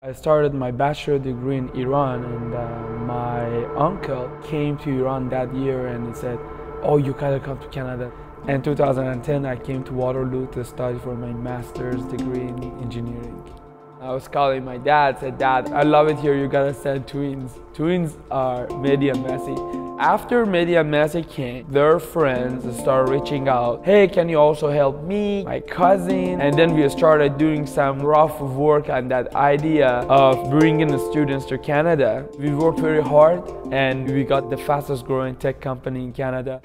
I started my bachelor degree in Iran, and uh, my uncle came to Iran that year and he said, Oh, you gotta come to Canada. In 2010, I came to Waterloo to study for my master's degree in engineering. I was calling my dad, said, Dad, I love it here, you gotta send twins. Twins are Meti and Massi. After Meti Massi came, their friends started reaching out, hey, can you also help me, my cousin? And then we started doing some rough work on that idea of bringing the students to Canada. We worked very hard and we got the fastest growing tech company in Canada.